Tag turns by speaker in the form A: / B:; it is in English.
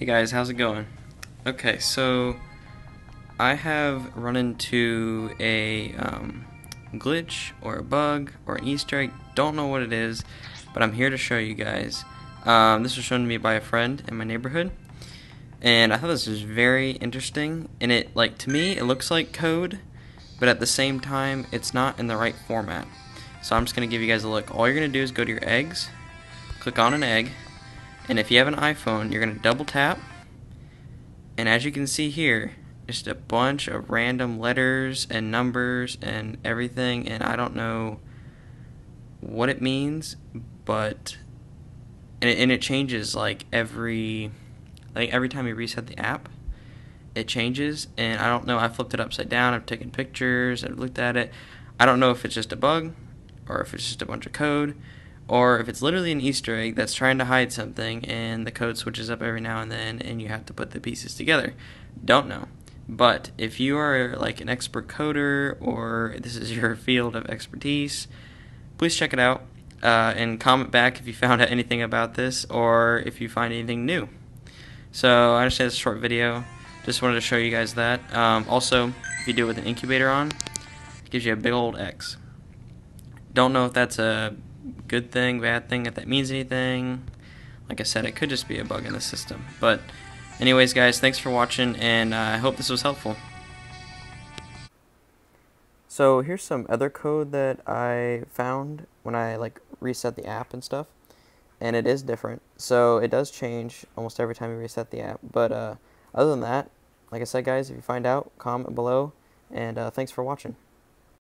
A: Hey guys, how's it going? Okay, so I have run into a um, glitch or a bug or an Easter egg. Don't know what it is, but I'm here to show you guys. Um, this was shown to me by a friend in my neighborhood, and I thought this was very interesting. And it, like, to me, it looks like code, but at the same time, it's not in the right format. So I'm just gonna give you guys a look. All you're gonna do is go to your eggs, click on an egg and if you have an iPhone you're gonna double tap. And as you can see here just a bunch of random letters and numbers and everything and I don't know what it means but and it, and it changes like every like every time you reset the app it changes. And I don't know I flipped it upside down I've taken pictures I've looked at it. I don't know if it's just a bug or if it's just a bunch of code or if it's literally an Easter egg that's trying to hide something and the code switches up every now and then and you have to put the pieces together. Don't know. But if you are like an expert coder or this is your field of expertise, please check it out uh, and comment back if you found out anything about this or if you find anything new. So I understand it's a short video. Just wanted to show you guys that. Um, also, if you do it with an incubator on, it gives you a big old X. Don't know if that's a good thing, bad thing, if that means anything. Like I said, it could just be a bug in the system. But anyways, guys, thanks for watching, and uh, I hope this was helpful. So here's some other code that I found when I like reset the app and stuff. And it is different. So it does change almost every time you reset the app. But uh, other than that, like I said, guys, if you find out, comment below. And uh, thanks for watching.